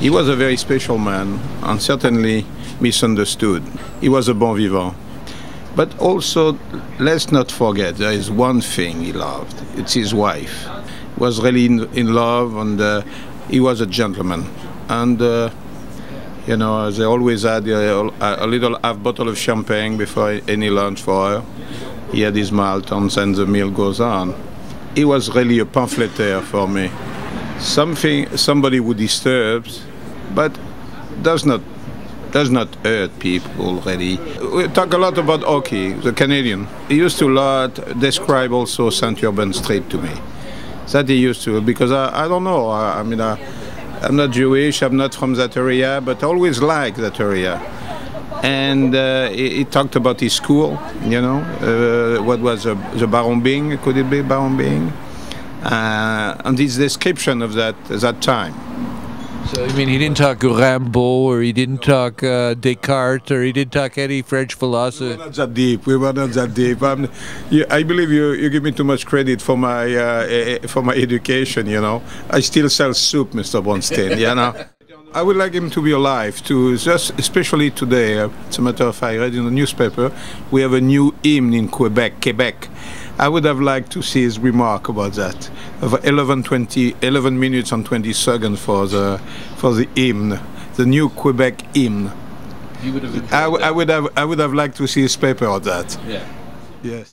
He was a very special man and certainly misunderstood. He was a bon vivant. But also, let's not forget, there is one thing he loved. It's his wife. He was really in, in love and uh, he was a gentleman. And, uh, you know, as they always had a, a, little half bottle of champagne before any lunch for her. He had his Maltons and the meal goes on. He was really a pamphleteer for me. Something, somebody who disturbs, but does not does not hurt people already. We talk a lot about hockey, the Canadian. He used to lot describe also St. Urban Street to me. That he used to, because I, I don't know, I, I mean, I, I'm not Jewish, I'm not from that area, but I always like that area. And uh, he, he, talked about his school, you know, uh, what was uh, the Baron Byng, could it be Baron Byng? Uh, and his description of that, that time. So, I mean, he didn't talk Rimbaud or he didn't talk uh, Descartes or he didn't talk any French philosopher. We were not that deep. We were not that deep. You, I believe you, you give me too much credit for my uh, for my education. You know, I still sell soup, Mr. Bonstein. you know. I would like him to be alive too, just especially today. Uh, it's a matter of fact, I read in the newspaper we have a new hymn in Quebec, Quebec. I would have liked to see his remark about that. Of 11, 20, 11 minutes and 20 seconds for the for the hymn, the new Quebec hymn. You would have I, I would have I would have liked to see his paper on that. Yeah. Yes.